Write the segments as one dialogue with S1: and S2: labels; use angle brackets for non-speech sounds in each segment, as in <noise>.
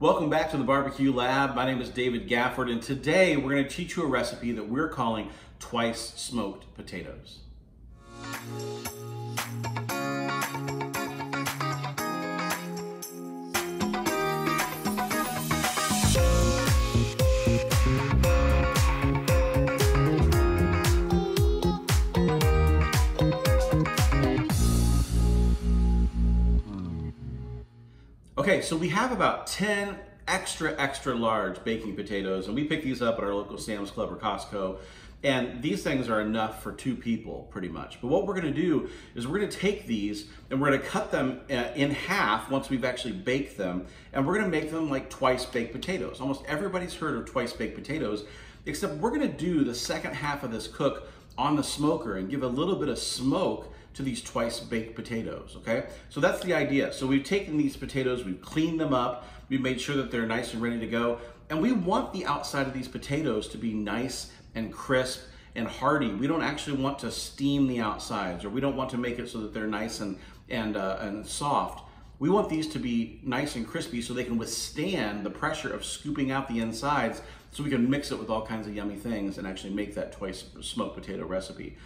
S1: Welcome back to the Barbecue Lab. My name is David Gafford, and today we're going to teach you a recipe that we're calling twice smoked potatoes. Okay, so we have about 10 extra, extra large baking potatoes, and we pick these up at our local Sam's Club or Costco. And these things are enough for two people, pretty much. But what we're gonna do is we're gonna take these and we're gonna cut them uh, in half once we've actually baked them, and we're gonna make them like twice baked potatoes. Almost everybody's heard of twice baked potatoes, except we're gonna do the second half of this cook on the smoker and give a little bit of smoke to these twice baked potatoes, okay? So that's the idea. So we've taken these potatoes, we've cleaned them up, we've made sure that they're nice and ready to go, and we want the outside of these potatoes to be nice and crisp and hearty. We don't actually want to steam the outsides or we don't want to make it so that they're nice and, and, uh, and soft. We want these to be nice and crispy so they can withstand the pressure of scooping out the insides so we can mix it with all kinds of yummy things and actually make that twice smoked potato recipe.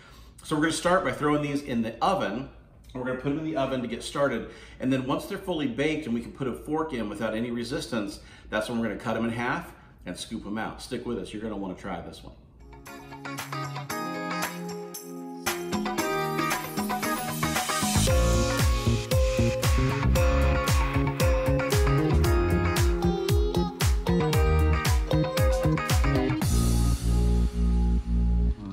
S1: So we're gonna start by throwing these in the oven. We're gonna put them in the oven to get started. And then once they're fully baked and we can put a fork in without any resistance, that's when we're gonna cut them in half and scoop them out. Stick with us, you're gonna wanna try this one.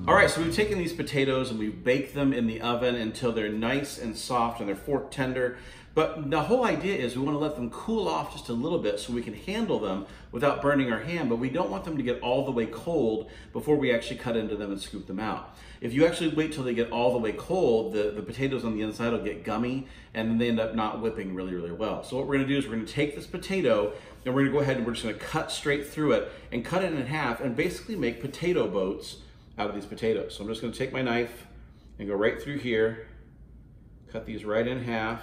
S1: All right, so we've taken these potatoes and we've baked them in the oven until they're nice and soft and they're fork tender. But the whole idea is we want to let them cool off just a little bit so we can handle them without burning our hand, but we don't want them to get all the way cold before we actually cut into them and scoop them out. If you actually wait till they get all the way cold, the, the potatoes on the inside will get gummy and then they end up not whipping really, really well. So what we're gonna do is we're gonna take this potato and we're gonna go ahead and we're just gonna cut straight through it and cut it in half and basically make potato boats out of these potatoes. So I'm just gonna take my knife and go right through here, cut these right in half.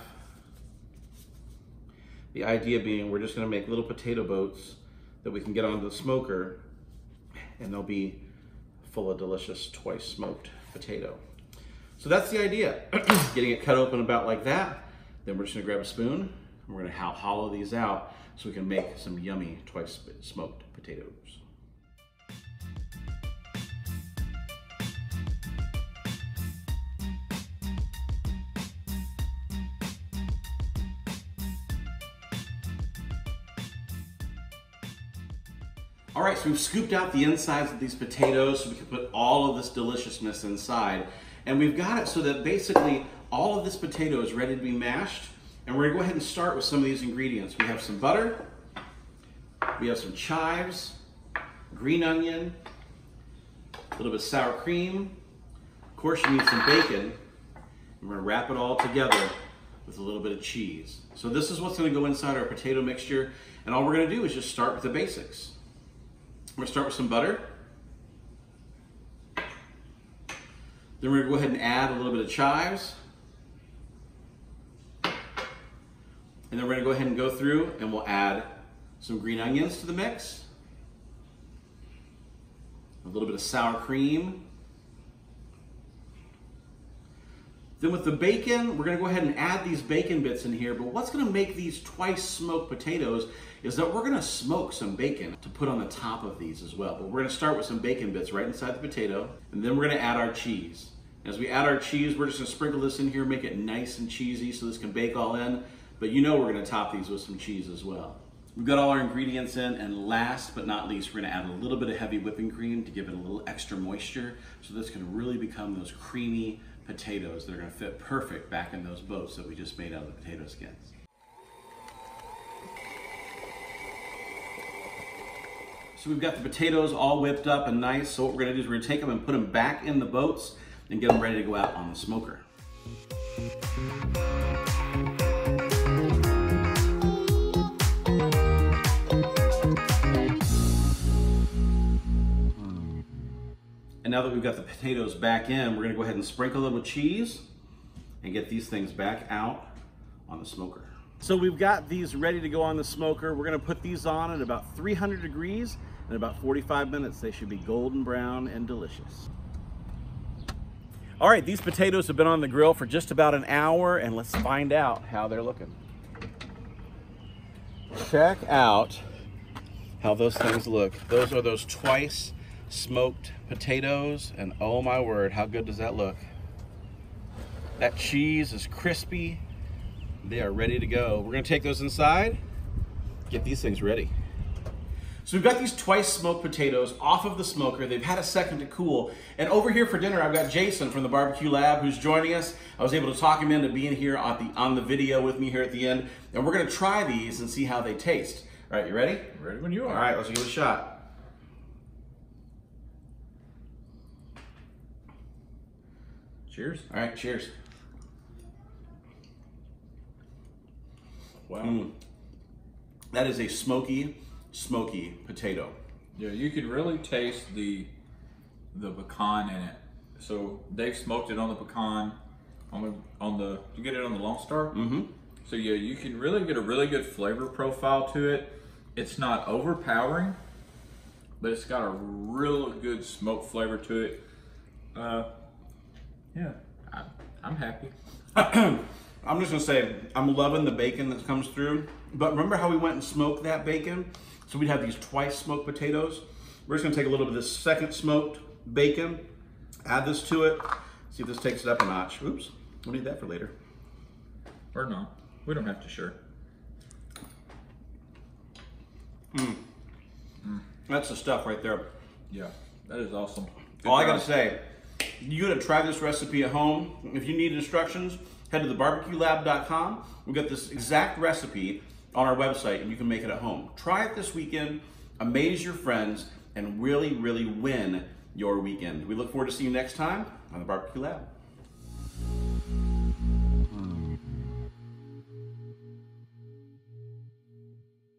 S1: The idea being we're just gonna make little potato boats that we can get onto the smoker and they'll be full of delicious twice smoked potato. So that's the idea. <clears throat> Getting it cut open about like that. Then we're just gonna grab a spoon and we're gonna hollow these out so we can make some yummy twice smoked potatoes. All right, so we've scooped out the insides of these potatoes so we can put all of this deliciousness inside. And we've got it so that basically all of this potato is ready to be mashed. And we're gonna go ahead and start with some of these ingredients. We have some butter, we have some chives, green onion, a little bit of sour cream. Of course, you need some bacon. And we're gonna wrap it all together with a little bit of cheese. So this is what's gonna go inside our potato mixture. And all we're gonna do is just start with the basics. We're gonna start with some butter. Then we're gonna go ahead and add a little bit of chives. And then we're gonna go ahead and go through and we'll add some green onions to the mix. A little bit of sour cream. Then with the bacon, we're gonna go ahead and add these bacon bits in here, but what's gonna make these twice smoked potatoes is that we're gonna smoke some bacon to put on the top of these as well. But we're gonna start with some bacon bits right inside the potato, and then we're gonna add our cheese. As we add our cheese, we're just gonna sprinkle this in here, make it nice and cheesy so this can bake all in, but you know we're gonna top these with some cheese as well. We've got all our ingredients in, and last but not least, we're gonna add a little bit of heavy whipping cream to give it a little extra moisture, so this can really become those creamy, potatoes that are gonna fit perfect back in those boats that we just made out of the potato skins. So we've got the potatoes all whipped up and nice. So what we're gonna do is we're gonna take them and put them back in the boats and get them ready to go out on the smoker. Now that we've got the potatoes back in, we're gonna go ahead and sprinkle them with cheese and get these things back out on the smoker. So we've got these ready to go on the smoker. We're gonna put these on at about 300 degrees. In about 45 minutes, they should be golden brown and delicious. All right, these potatoes have been on the grill for just about an hour, and let's find out how they're looking. Check out how those things look. Those are those twice smoked potatoes, and oh my word, how good does that look? That cheese is crispy they are ready to go. We're gonna take those inside, get these things ready. So we've got these twice smoked potatoes off of the smoker. They've had a second to cool. And over here for dinner, I've got Jason from the Barbecue Lab who's joining us. I was able to talk him into being here on the, on the video with me here at the end. And we're gonna try these and see how they taste. All right, you ready?
S2: Ready when you are.
S1: All right, let's give it a shot.
S2: Cheers.
S1: All right, cheers.
S2: Wow.
S1: Mm. That is a smoky, smoky potato.
S2: Yeah, you can really taste the the pecan in it. So they've smoked it on the pecan, on the on the you get it on the Lone Star.
S1: Mm-hmm.
S2: So yeah, you can really get a really good flavor profile to it. It's not overpowering, but it's got a real good smoke flavor to it. Uh, yeah, I, I'm happy. <clears throat>
S1: I'm just gonna say I'm loving the bacon that comes through. But remember how we went and smoked that bacon? So we'd have these twice smoked potatoes. We're just gonna take a little bit of this second smoked bacon, add this to it, see if this takes it up a notch. Oops, we'll need that for later.
S2: Or not. We don't have to share. Mm. Mm.
S1: That's the stuff right there.
S2: Yeah, that is awesome. Good
S1: All I gotta say, you gotta try this recipe at home. If you need instructions, head to thebarbecuelab.com. We've got this exact recipe on our website and you can make it at home. Try it this weekend, amaze your friends, and really, really win your weekend. We look forward to seeing you next time on the Barbecue Lab.